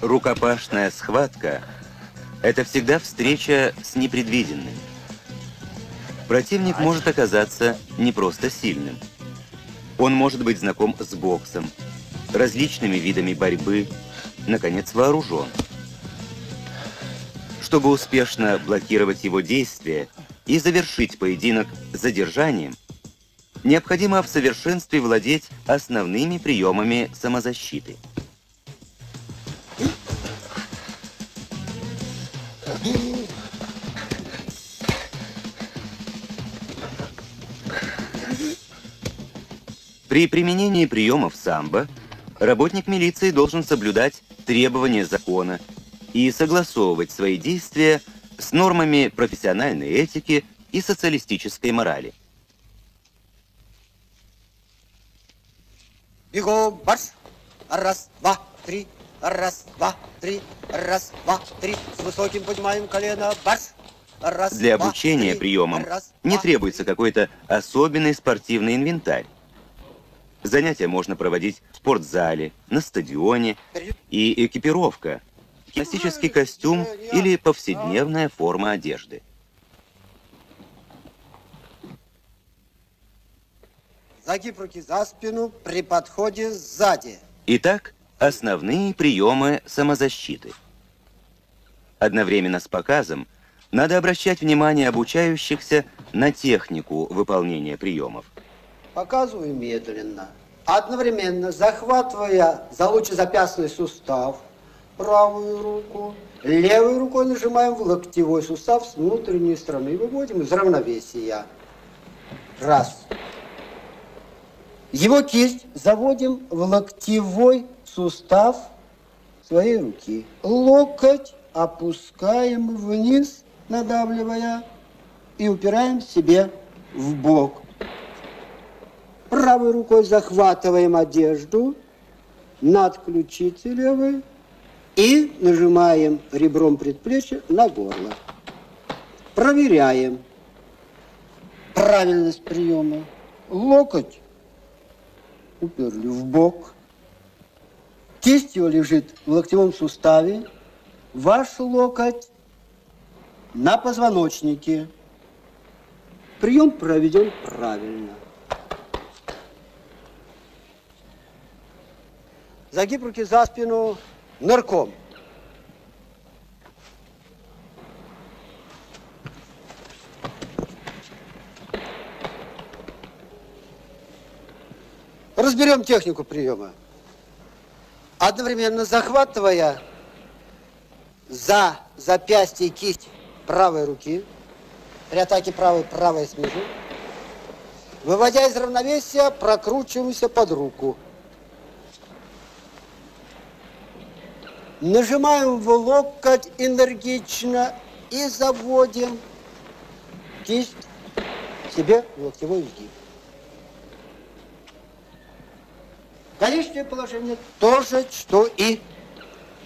Рукопашная схватка – это всегда встреча с непредвиденным. Противник может оказаться не просто сильным. Он может быть знаком с боксом, различными видами борьбы, наконец, вооружен. Чтобы успешно блокировать его действия и завершить поединок задержанием, необходимо в совершенстве владеть основными приемами самозащиты. При применении приемов самбо работник милиции должен соблюдать требования закона и согласовывать свои действия с нормами профессиональной этики и социалистической морали. Бегом, марш! Раз, два, три, раз, два, три, раз, два, три. С высоким поднимаем колено, марш! Раз, Для обучения приемам не требуется какой-то особенный спортивный инвентарь. Занятия можно проводить в спортзале, на стадионе, и экипировка, классический костюм или повседневная форма одежды. Загиб руки за спину при подходе сзади. Итак, основные приемы самозащиты. Одновременно с показом надо обращать внимание обучающихся на технику выполнения приемов. Показываю медленно, одновременно захватывая за лучезапястный сустав правую руку, левой рукой нажимаем в локтевой сустав с внутренней стороны, выводим из равновесия. Раз. Его кисть заводим в локтевой сустав своей руки. Локоть опускаем вниз, надавливая, и упираем себе в бок. Правой рукой захватываем одежду над ключицей левой и нажимаем ребром предплечья на горло. Проверяем правильность приема. Локоть уперли в бок. Кисть его лежит в локтевом суставе. Ваш локоть на позвоночнике. Прием проведен правильно. Загиб руки за спину нырком. Разберем технику приема. Одновременно захватывая за запястье и кисть правой руки, при атаке правой, правой снизу, выводя из равновесия, прокручиваемся под руку. Нажимаем в локоть энергично и заводим кисть себе в локтевой изгиб. Конечное положение то же, что и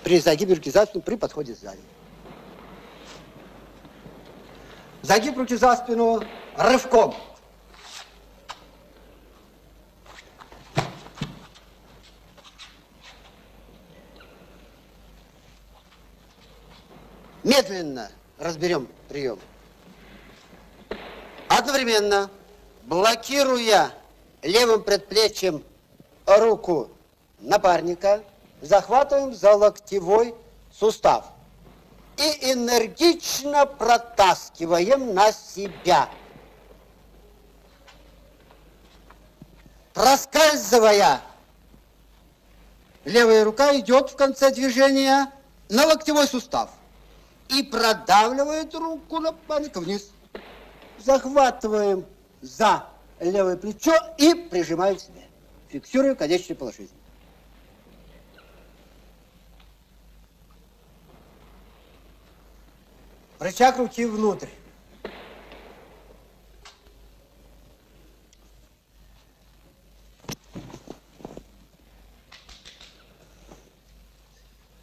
при загибе руки за спину при подходе сзади. Загиб руки за спину рывком. Медленно разберем прием. Одновременно, блокируя левым предплечьем руку напарника, захватываем за локтевой сустав и энергично протаскиваем на себя. Проскальзывая, левая рука идет в конце движения на локтевой сустав и продавливает руку напарника вниз. Захватываем за левое плечо и прижимаем себе фиксируя конечное положение. Рычаг руки внутрь.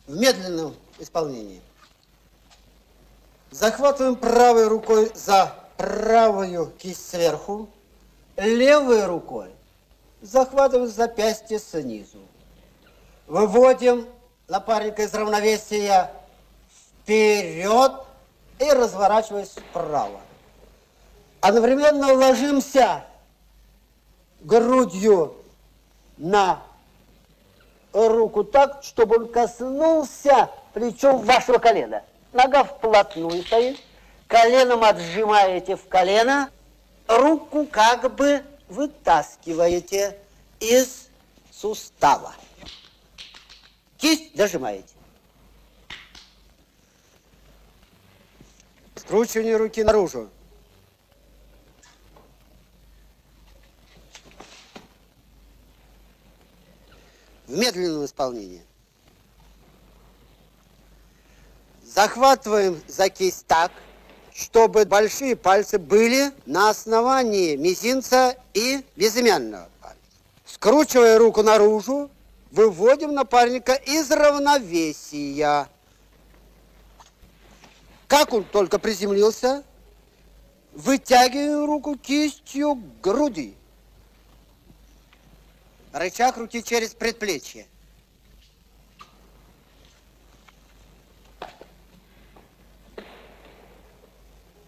В медленном исполнении. Захватываем правой рукой за правую кисть сверху, левой рукой захватываем запястье снизу. Выводим напарника из равновесия вперед и разворачиваясь вправо. Одновременно ложимся грудью на руку так, чтобы он коснулся плечом вашего колена. Нога вплотную стоит, коленом отжимаете в колено, руку как бы вытаскиваете из сустава. Кисть зажимаете. Скручивание руки наружу. В медленном исполнении. Захватываем за кисть так, чтобы большие пальцы были на основании мизинца и безымянного пальца. Скручивая руку наружу, выводим напарника из равновесия. Как он только приземлился, вытягиваем руку кистью к груди. Рычаг руки через предплечье.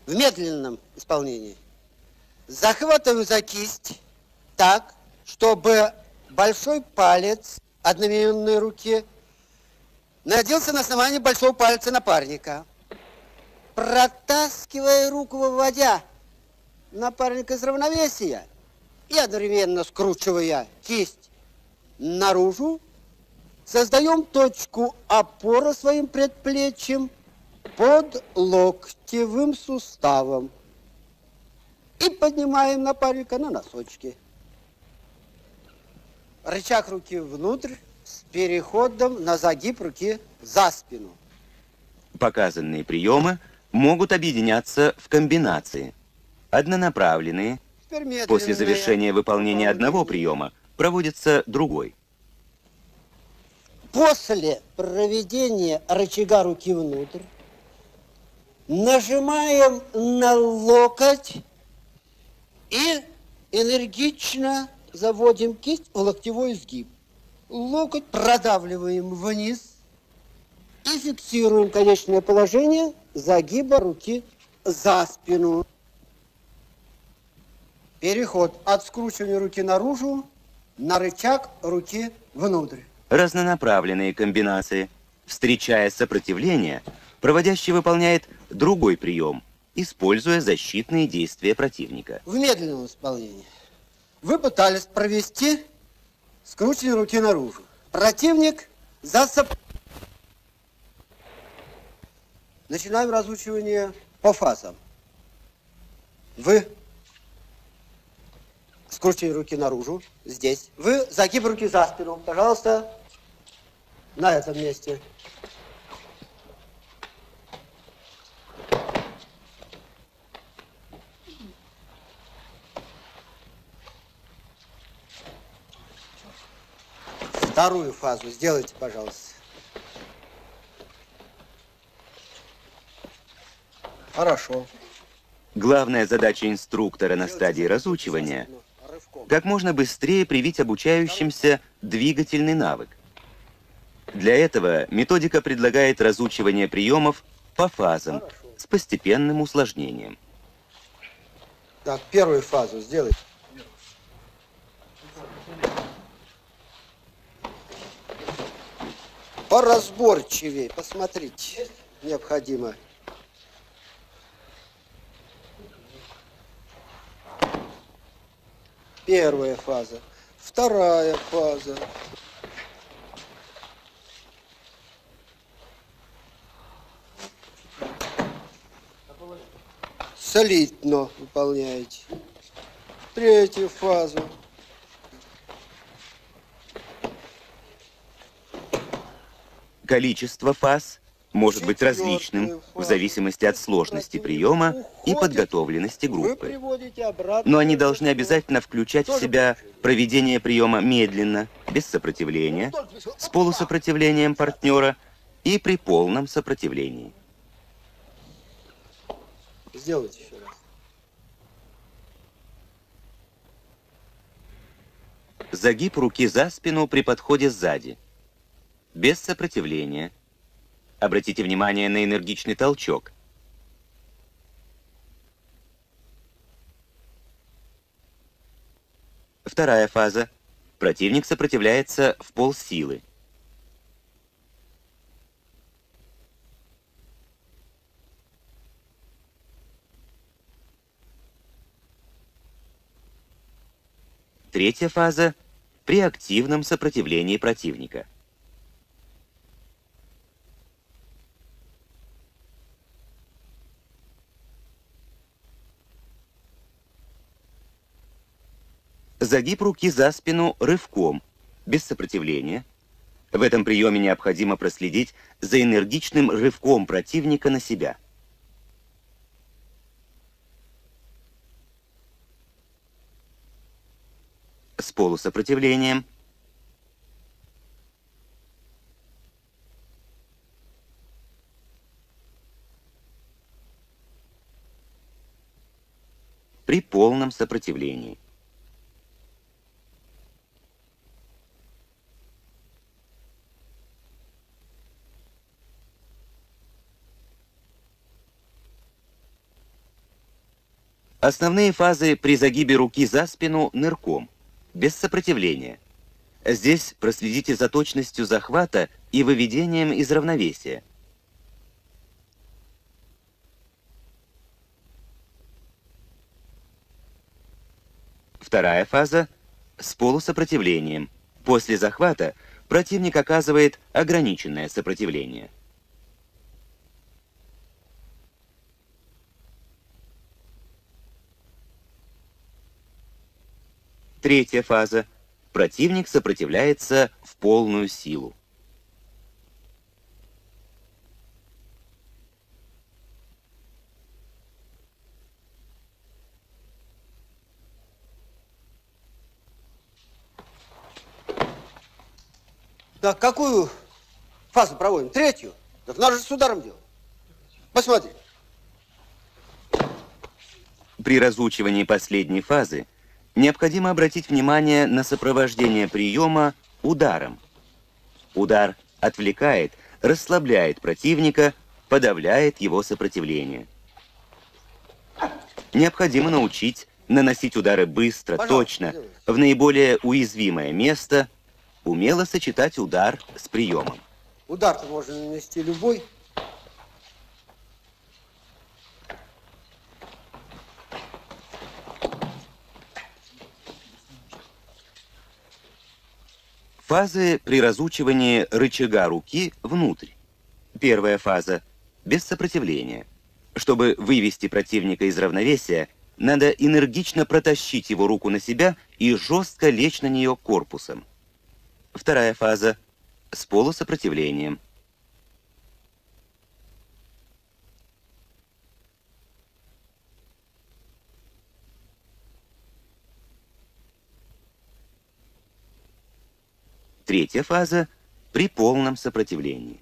В медленном исполнении. Захватываем за кисть так, чтобы большой палец одноименной руки находился на основании большого пальца напарника. Протаскивая руку, выводя напарника из равновесия и одновременно скручивая кисть наружу, создаем точку опоры своим предплечьем под локтевым суставом и поднимаем напарника на носочки. Рычаг руки внутрь с переходом на загиб руки за спину. Показанные приемы могут объединяться в комбинации. Однонаправленные, после завершения выполнения одного приема, проводится другой. После проведения рычага руки внутрь, нажимаем на локоть и энергично заводим кисть в локтевой изгиб. Локоть продавливаем вниз и фиксируем конечное положение загиба руки за спину. Переход от скручивания руки наружу на рычаг руки внутрь. Разнонаправленные комбинации. Встречая сопротивление, проводящий выполняет другой прием, используя защитные действия противника. В медленном исполнении. Вы пытались провести скручивание руки наружу. Противник засоп... Начинаем разучивание по фазам. Вы скручиваете руки наружу, здесь. Вы загиб руки за спину, пожалуйста, на этом месте. Вторую фазу сделайте, пожалуйста. Хорошо. Главная задача инструктора на стадии разучивания – как можно быстрее привить обучающимся двигательный навык. Для этого методика предлагает разучивание приемов по фазам с постепенным усложнением. Так, первую фазу сделайте. Поразборчивее. Посмотрите, необходимо. Первая фаза. Вторая фаза. Солидно выполняете. Третью фазу. Количество фаз может быть различным в зависимости от сложности приема и подготовленности группы. Но они должны обязательно включать в себя проведение приема медленно, без сопротивления, с полусопротивлением партнера и при полном сопротивлении. Сделайте еще раз. Загиб руки за спину при подходе сзади – без сопротивления. Обратите внимание на энергичный толчок. Вторая фаза. Противник сопротивляется в полсилы. Третья фаза – при активном сопротивлении противника. Загиб руки за спину рывком, без сопротивления. В этом приеме необходимо проследить за энергичным рывком противника на себя. с полусопротивлением. При полном сопротивлении. Основные фазы при загибе руки за спину нырком без сопротивления. Здесь проследите за точностью захвата и выведением из равновесия. Вторая фаза – с полусопротивлением. После захвата противник оказывает ограниченное сопротивление. Третья фаза. Противник сопротивляется в полную силу. Так, какую фазу проводим? Третью? Так надо же с ударом делать. Посмотри. При разучивании последней фазы необходимо обратить внимание на сопровождение приема ударом. Удар отвлекает, расслабляет противника, подавляет его сопротивление. Необходимо научить наносить удары быстро, точно, в наиболее уязвимое место, умело сочетать удар с приемом. Удар-то можно нанести любой, Фазы при разучивании рычага руки внутрь. Первая фаза – без сопротивления. Чтобы вывести противника из равновесия, надо энергично протащить его руку на себя и жестко лечь на нее корпусом. Вторая фаза – с полусопротивлением. Третья фаза – при полном сопротивлении.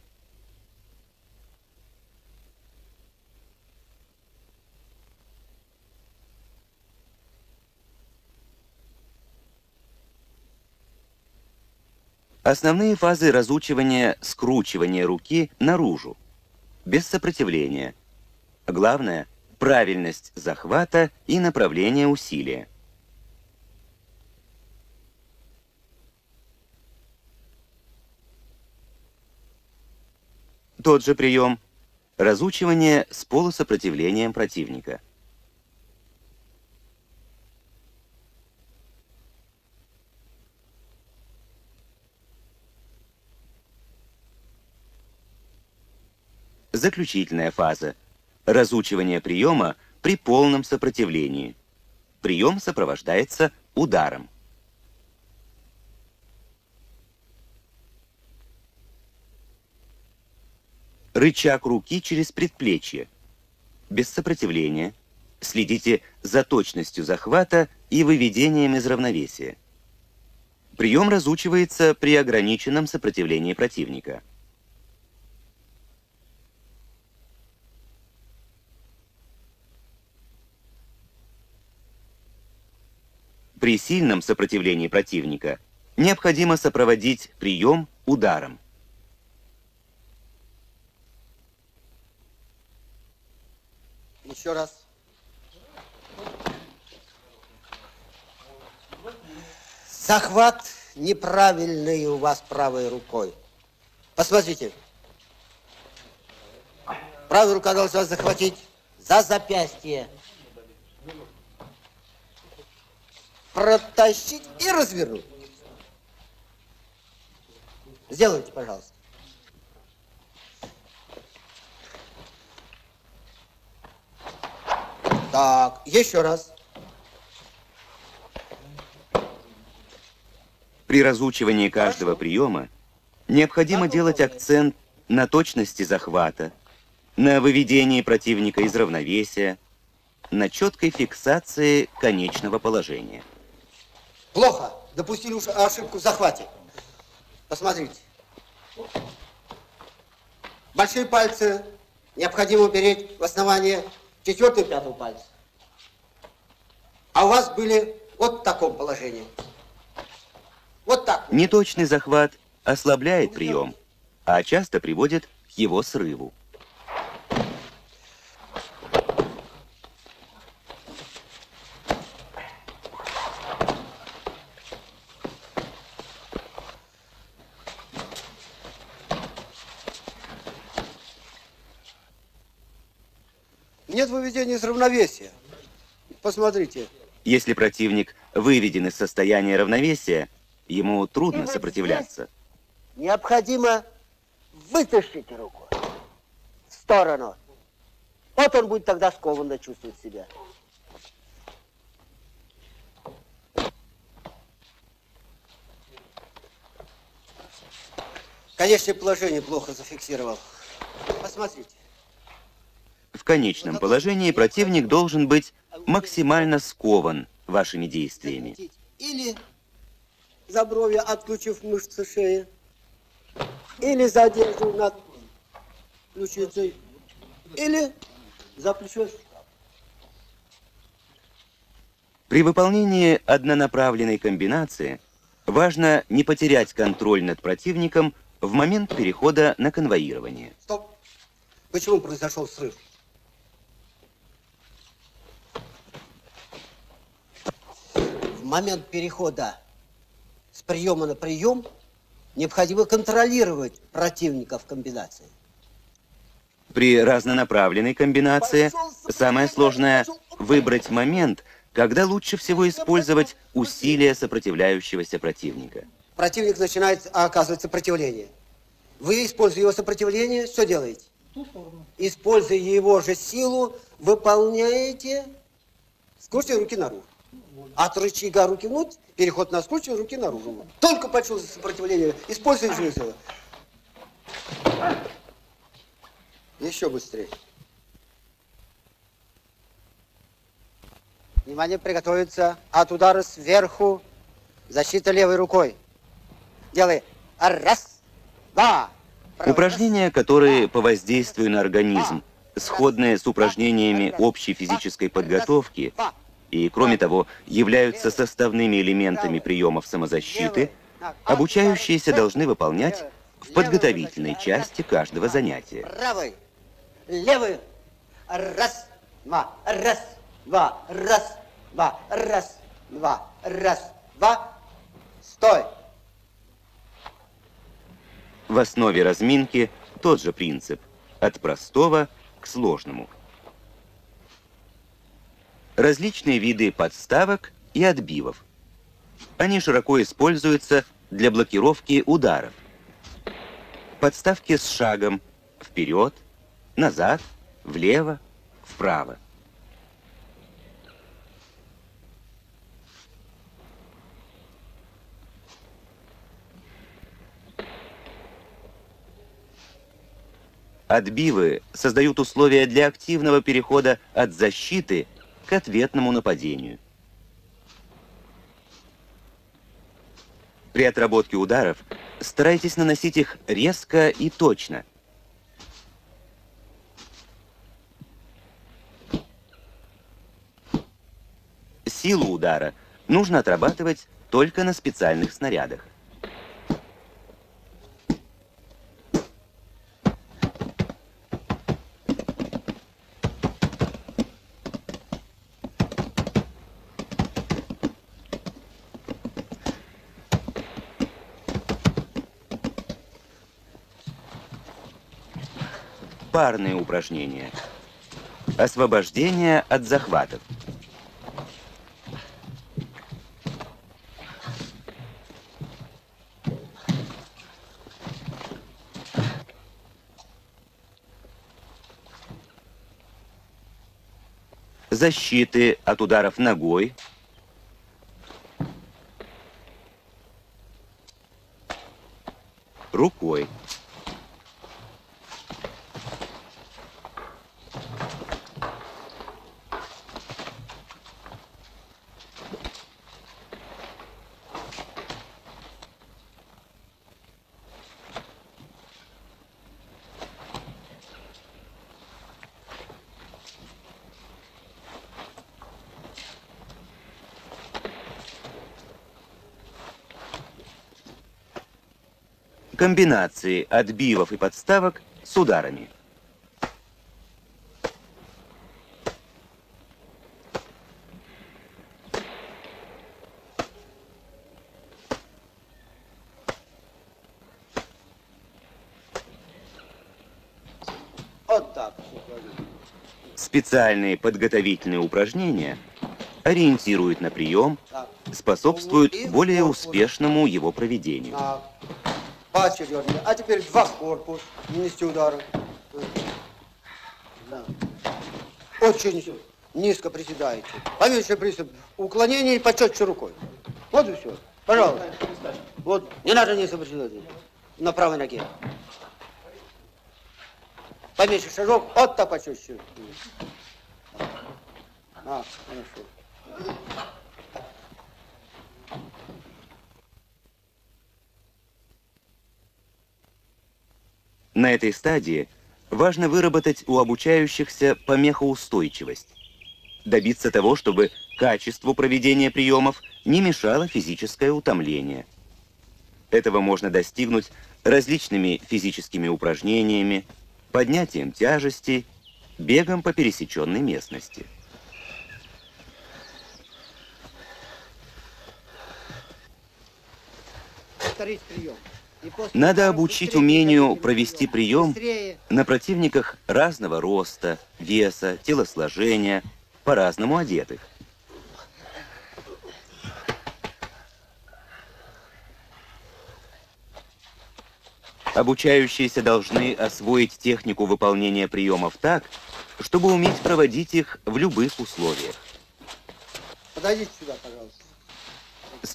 Основные фазы разучивания – скручивания руки наружу, без сопротивления. Главное – правильность захвата и направление усилия. Тот же прием – разучивание с полусопротивлением противника. Заключительная фаза – разучивание приема при полном сопротивлении. Прием сопровождается ударом. Рычаг руки через предплечье. Без сопротивления. Следите за точностью захвата и выведением из равновесия. Прием разучивается при ограниченном сопротивлении противника. При сильном сопротивлении противника необходимо сопроводить прием ударом. Еще раз. Захват неправильный у вас правой рукой. Посмотрите. Правая рука должна захватить за запястье. Протащить и развернуть. Сделайте, пожалуйста. Так, еще раз. При разучивании каждого приема необходимо делать акцент на точности захвата, на выведении противника из равновесия, на четкой фиксации конечного положения. Плохо. Допустили уж ошибку в захвате. Посмотрите. Большие пальцы необходимо упереть в основание четвертого и пятого пальца. А у вас были вот в таком положении. Вот так. Неточный захват ослабляет прием, а часто приводит к его срыву. Нет выведения из равновесия. Посмотрите. Если противник выведен из состояния равновесия, ему трудно сопротивляться. Необходимо вытащить руку в сторону. Вот он будет тогда скованно чувствовать себя. Конечно, положение плохо зафиксировал. Посмотрите. В конечном положении противник должен быть максимально скован вашими действиями. Или за брови, отключив мышцы шеи, или за одежду над ключицей, или за плечо. При выполнении однонаправленной комбинации важно не потерять контроль над противником в момент перехода на конвоирование. Стоп! Почему произошел срыв? Момент перехода с приема на прием необходимо контролировать противника в комбинации. При разнонаправленной комбинации самое сложное – выбрать момент, когда лучше всего использовать усилия сопротивляющегося противника. Противник начинает оказывать сопротивление. Вы, используя его сопротивление, что делаете? Используя его же силу, выполняете скручивая руки наружу. От рычага руки внутрь, переход на скручивание руки наружу. Только почувствуйте сопротивление, используйте же силу. Еще быстрее. Внимание, приготовиться от удара сверху. Защита левой рукой. Делай раз, два. Упражнения, которые по воздействию на организм, сходные с упражнениями общей физической подготовки и, кроме того, являются составными элементами приемов самозащиты, обучающиеся должны выполнять в подготовительной части каждого занятия. Правый, левый, раз, два, раз, два, раз, два, раз, два, раз, два, стой. В основе разминки тот же принцип – от простого к сложному. Различные виды подставок и отбивов. Они широко используются для блокировки ударов. Подставки с шагом вперед, назад, влево, вправо. Отбивы создают условия для активного перехода от защиты к ответному нападению. При отработке ударов старайтесь наносить их резко и точно. Силу удара нужно отрабатывать только на специальных снарядах. Парные упражнения. Освобождение от захватов. защиты от ударов ногой, рукой. Комбинации отбивов и подставок с ударами. Вот так. Специальные подготовительные упражнения ориентируют на прием, способствуют более успешному его проведению. Поочередно. А теперь два корпус. Нанести удары. Да. Очень низко приседаете. Поменьше приступ. Уклонение и почетче рукой. Вот и все. Пожалуйста. Вот. Не надо низко приседать. На правой ноге. Поменьше шажок. Вот так почетче. А, хорошо. На этой стадии важно выработать у обучающихся помехоустойчивость. Добиться того, чтобы качеству проведения приемов не мешало физическое утомление. Этого можно достигнуть различными физическими упражнениями, поднятием тяжести, бегом по пересеченной местности. Повторить прием. Надо обучить умению провести прием на противниках разного роста, веса, телосложения, по-разному одетых. Обучающиеся должны освоить технику выполнения приемов так, чтобы уметь проводить их в любых условиях. Подойдите сюда, пожалуйста.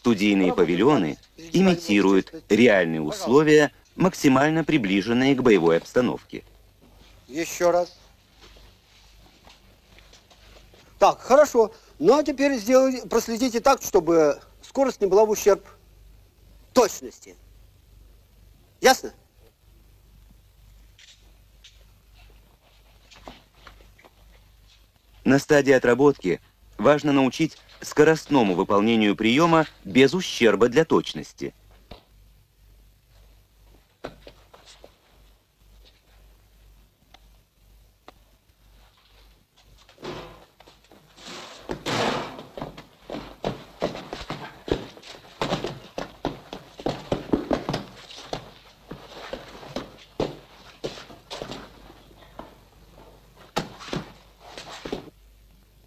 Студийные павильоны имитируют реальные условия, максимально приближенные к боевой обстановке. Еще раз. Так, хорошо. Ну а теперь сделайте, проследите так, чтобы скорость не была в ущерб точности. Ясно? На стадии отработки важно научить скоростному выполнению приема без ущерба для точности.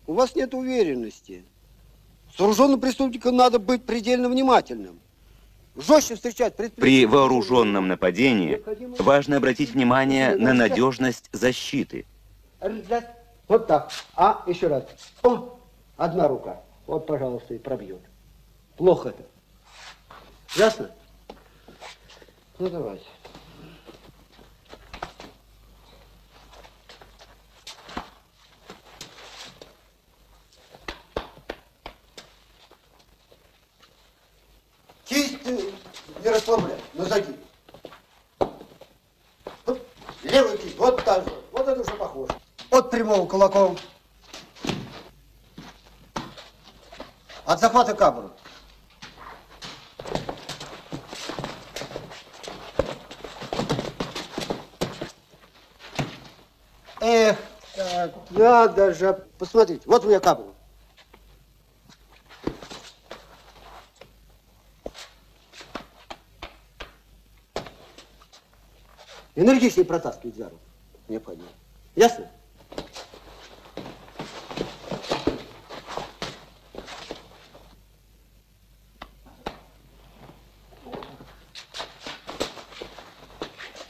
У вас нет уверенности. Вооруженным преступником надо быть предельно внимательным. Жестче встречать При вооруженном нападении важно обратить внимание на надежность защиты. Вот так. А, еще раз. О, одна рука. Вот, пожалуйста, и пробьет. Плохо это. Ясно? Ну, давайте. Кисть не расслабляй, на загиб. Вот левый кисть, вот так же. Вот это уже похоже. От прямого кулаком. От захвата кабру. Эх, так, надо же. Посмотрите, вот у меня кабру. Энергичнее протаскивать за руку. необходимо. Ясно?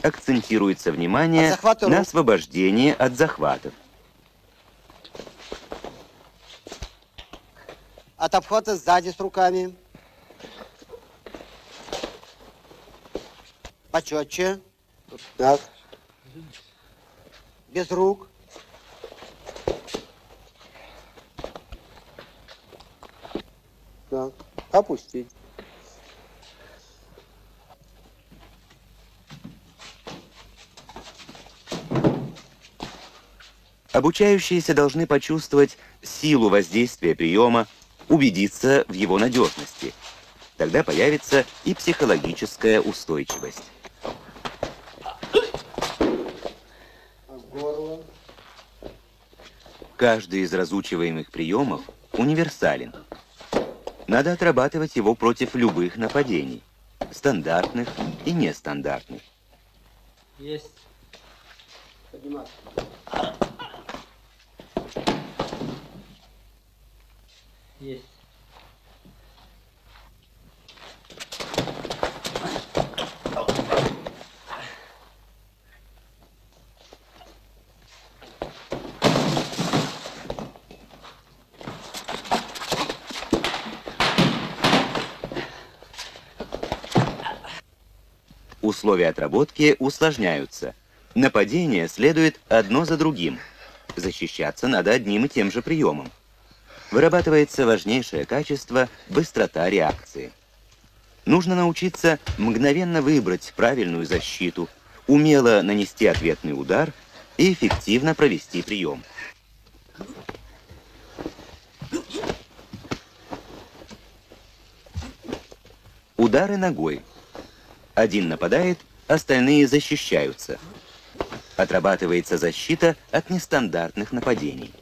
Акцентируется внимание на рук. освобождении от захватов. От обхвата сзади с руками. Почетче. Так. Без рук. Так. Опустить. Обучающиеся должны почувствовать силу воздействия приема, убедиться в его надежности. Тогда появится и психологическая устойчивость. Горло. Каждый из разучиваемых приемов универсален. Надо отрабатывать его против любых нападений, стандартных и нестандартных. Есть. Подниматься. Есть. Условия отработки усложняются. Нападение следует одно за другим. Защищаться надо одним и тем же приемом. Вырабатывается важнейшее качество – быстрота реакции. Нужно научиться мгновенно выбрать правильную защиту, умело нанести ответный удар и эффективно провести прием. Удары ногой. Один нападает, остальные защищаются. Отрабатывается защита от нестандартных нападений.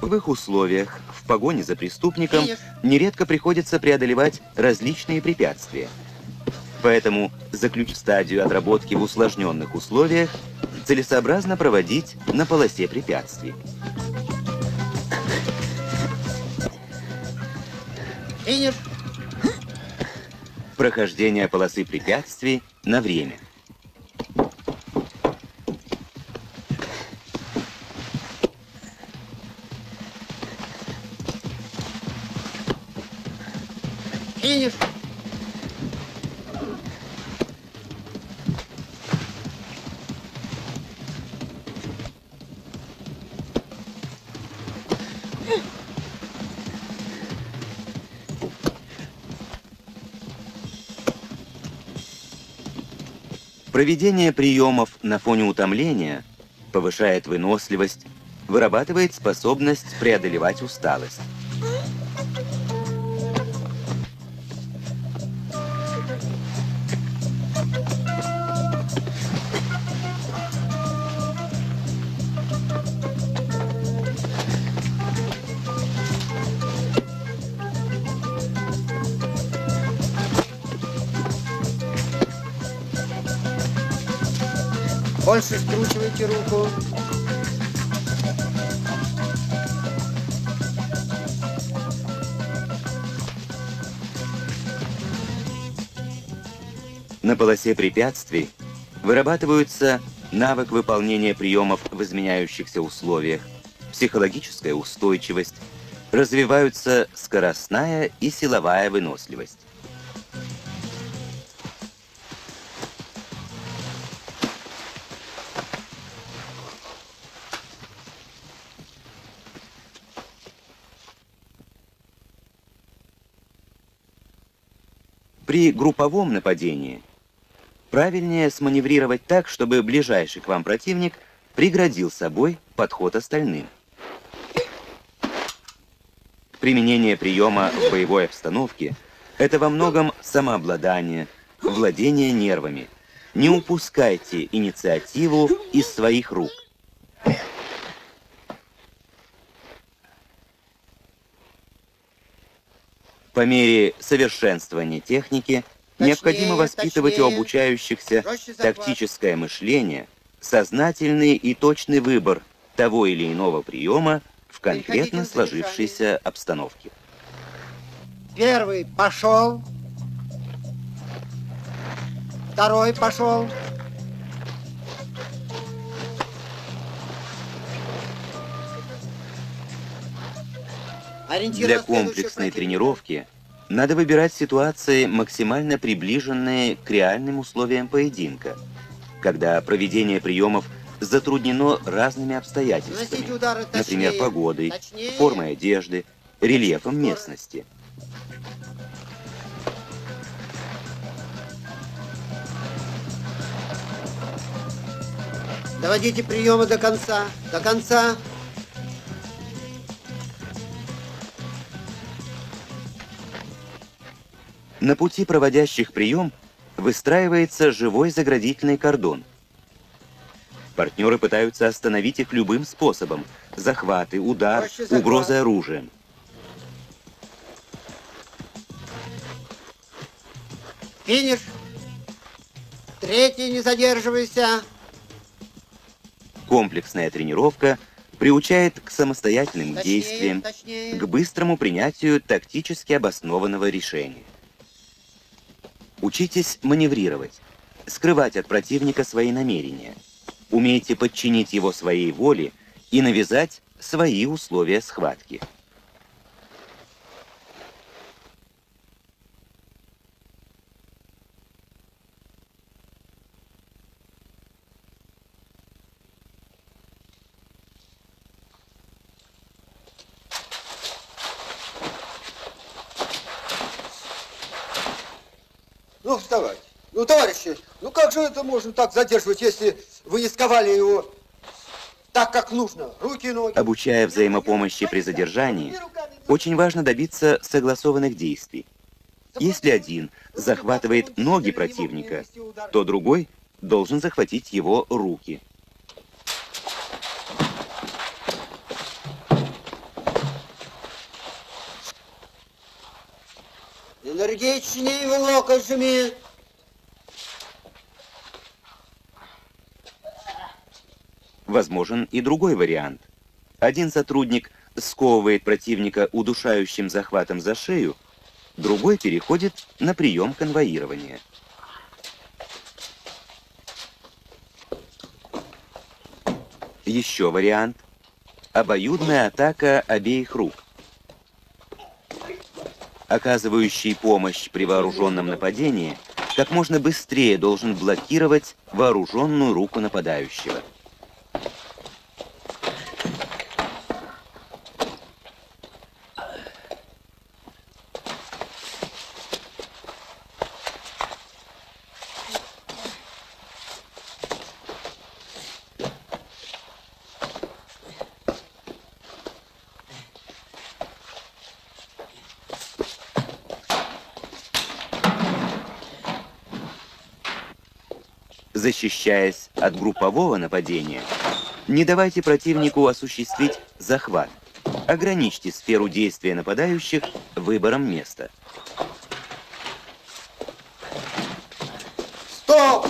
В их условиях, погоне за преступником, нередко приходится преодолевать различные препятствия. Поэтому, заключив стадию отработки в усложненных условиях, целесообразно проводить на полосе препятствий. Прохождение полосы препятствий на время. Проведение приемов на фоне утомления повышает выносливость, вырабатывает способность преодолевать усталость. Полосе препятствий вырабатываются навык выполнения приемов в изменяющихся условиях, психологическая устойчивость, развиваются скоростная и силовая выносливость. При групповом нападении правильнее сманеврировать так, чтобы ближайший к вам противник преградил собой подход остальным. Применение приема в боевой обстановке – это во многом самообладание, владение нервами, Не упускайте инициативу из своих рук. По мере совершенствования техники необходимо воспитывать у обучающихся тактическое мышление, сознательный и точный выбор того или иного приема в конкретно сложившейся обстановке. Первый пошел. Второй пошел. Для комплексной тренировки надо выбирать ситуации, максимально приближенные к реальным условиям поединка, когда проведение приемов затруднено разными обстоятельствами, например, погодой, формой одежды, рельефом местности. Доводите приемы до конца, до конца. На пути проводящих прием выстраивается живой заградительный кордон. Партнеры пытаются остановить их любым способом. Захваты, удар, угрозы оружием. Финиш. Третий, не задерживайся. Комплексная тренировка приучает к самостоятельным Точнее, действиям, точнее. к быстрому принятию тактически обоснованного решения. Учитесь маневрировать, скрывать от противника свои намерения. Умейте подчинить его своей воле и навязать свои условия схватки. Ну, вставайте. Ну, товарищи, ну как же это можно так задерживать, если вы не сковали его так, как нужно? Руки и ноги. Обучая взаимопомощи при задержании, очень важно добиться согласованных действий. Если один захватывает ноги противника, то другой должен захватить его руки. Энергичнее в жми. Возможен и другой вариант. Один сотрудник сковывает противника удушающим захватом за шею, другой переходит на прием конвоирования. Еще вариант. Обоюдная атака обеих рук. Оказывающий помощь при вооруженном нападении как можно быстрее должен блокировать вооруженную руку нападающего. Защищаясь от группового нападения, не давайте противнику осуществить захват. Ограничьте сферу действия нападающих выбором места. Стоп!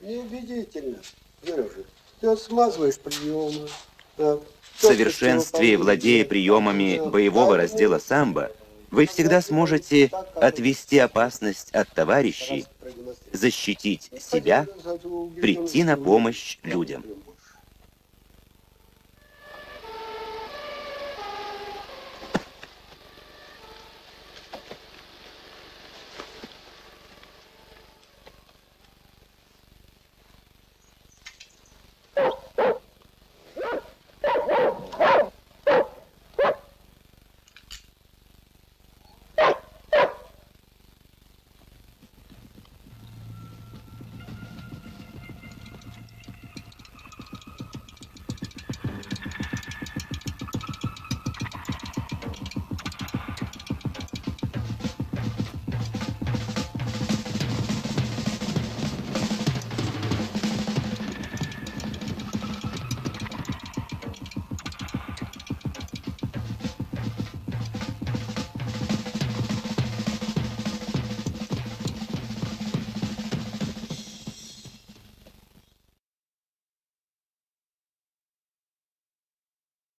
Неубедительно, Сережа. Ты смазываешь приемы. Да. В совершенстве, владея приемами боевого раздела самбо, вы всегда сможете отвести опасность от товарищей, защитить себя, прийти на помощь людям.